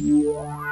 Música